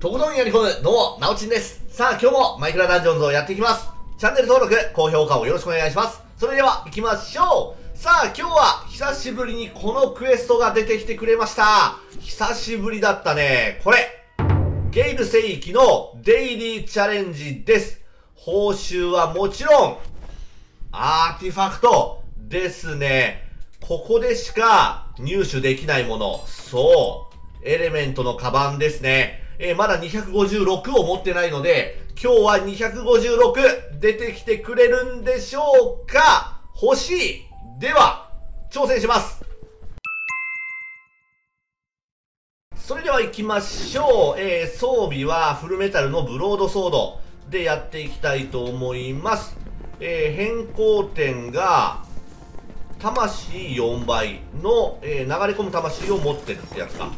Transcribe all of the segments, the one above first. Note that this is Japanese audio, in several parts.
とことんやり込む、どうも、なおちんです。さあ、今日もマイクラダンジョンズをやっていきます。チャンネル登録、高評価をよろしくお願いします。それでは、行きましょうさあ、今日は、久しぶりにこのクエストが出てきてくれました。久しぶりだったね。これ、ゲイル聖域のデイリーチャレンジです。報酬はもちろん、アーティファクトですね。ここでしか入手できないもの。そう。エレメントのカバンですね。えーまだ256を持ってないので、今日は256出てきてくれるんでしょうか？欲しいでは、挑戦しますそれでは行きましょう。えー装備はフルメタルのブロードソードでやっていきたいと思います。えー変更点が、魂4倍の、えー流れ込む魂を持ってるってやつか。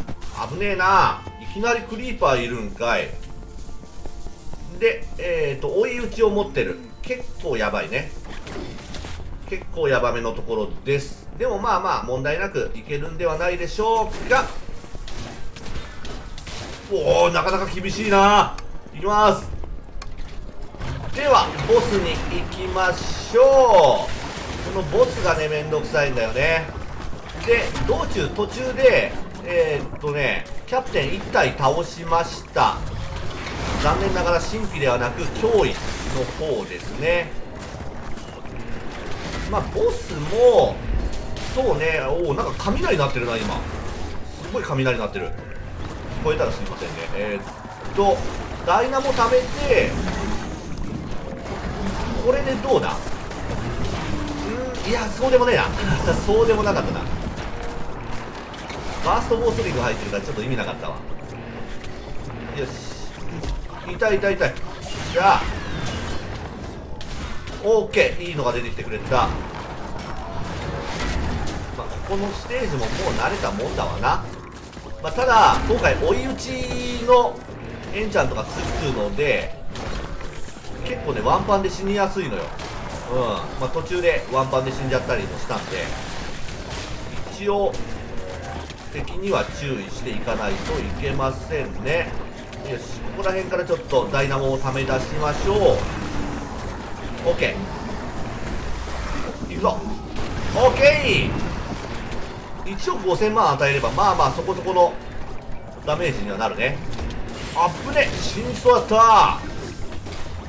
危ねえな。いきなりクリーパーいるんかい。で、えっ、と、追い打ちを持ってる。結構やばいね。結構やばめのところです。でもまあまあ問題なくいけるんではないでしょうか。おおなかなか厳しいないきますではボスに行きましょうこのボスがねめんどくさいんだよねで道中途中で、ねキャプテン1体倒しました。残念ながら新規ではなく脅威の方ですね。まあボスもそうね。おおなんか雷鳴ってるな今。すごい雷鳴ってる。聞こえたらすみませんね。えー、っとダイナモ貯めてこれでどうだ？うんいやそうでもねえな。そうでもなかったな。ファーストボースリング入ってるからちょっと意味なかったわ。よし。痛い痛い痛い。じゃあ。オーケー。いいのが出てきてくれた。まあここのステージももう慣れたもんだわな。まあ、ただ今回追い打ちのエンチャンとかつくので結構ねワンパンで死にやすいのよ。うん。まあ途中でワンパンで死んじゃったりもしたんで。一応敵には注意していかないといけませんね。よしここら辺からちょっとダイナモをため出しましょう。OK いくぞ。OK 1億5000万与えればまあまあそこそこのダメージにはなるね。あっぶね死にそうだった。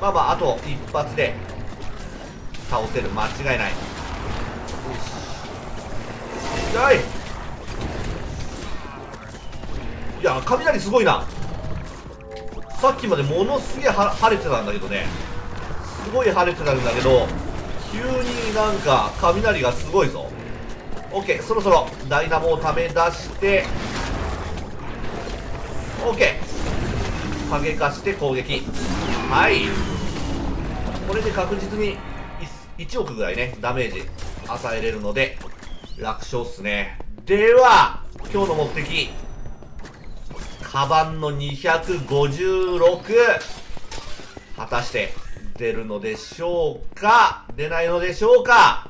まあまああと一発で倒せる。間違いない。よし。雷すごいな。さっきまでものすげえ晴れてたんだけどね。すごい晴れてたんだけど急になんか雷がすごいぞ。OK そろそろダイナモをため出して OK 影化して攻撃。はい。これで確実に 1, 億ぐらいねダメージ与えれるので楽勝っすね。では今日の目的。カバンの256果たして出るのでしょうか？出ないのでしょうか？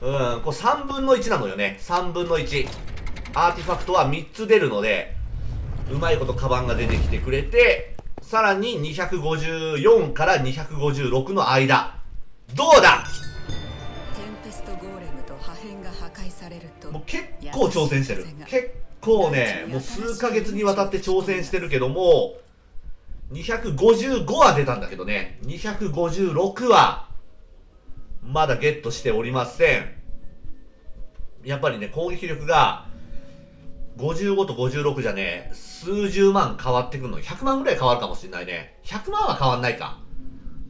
うん、これ3分の1なのよね。3分の1。アーティファクトは3つ出るので、うまいことカバンが出てきてくれて、さらに254から256の間。どうだ？もう結構挑戦してる。結構ね、もう数ヶ月にわたって挑戦してるけども、255は出たんだけどね、256は、まだゲットしておりません。やっぱりね、攻撃力が、55と56じゃね、数十万変わってくるの。100万ぐらい変わるかもしれないね。100万は変わんないか。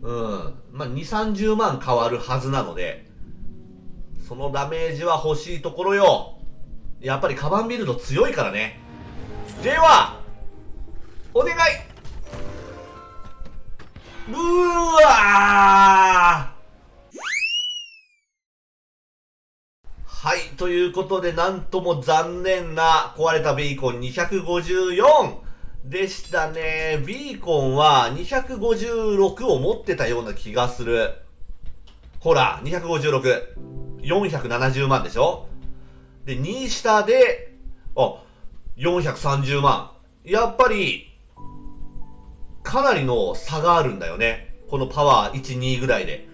うん。まあ、2、30万変わるはずなので、そのダメージは欲しいところよ。やっぱりカバンビルド強いからね。では、お願いうーわーはい。ということで、なんとも残念な壊れたビーコン254でしたね。ビーコンは256を持ってたような気がする。ほら、256。470万でしょ？で、2下で、あ、430万。やっぱり、かなりの差があるんだよね。このパワー1、2ぐらいで。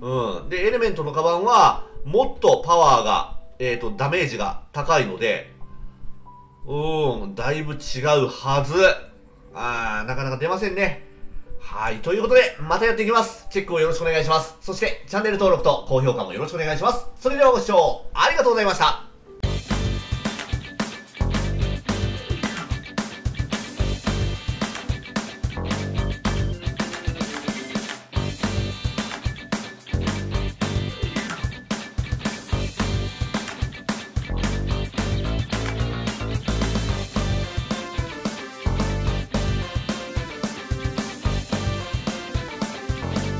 うん。で、エレメントのカバンは、もっとパワーが、えっ、と、ダメージが高いので、うん、だいぶ違うはず。あー、なかなか出ませんね。はい。ということで、またやっていきます。チェックをよろしくお願いします。そして、チャンネル登録と高評価もよろしくお願いします。それではご視聴ありがとうございました。